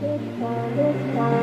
This time, this time.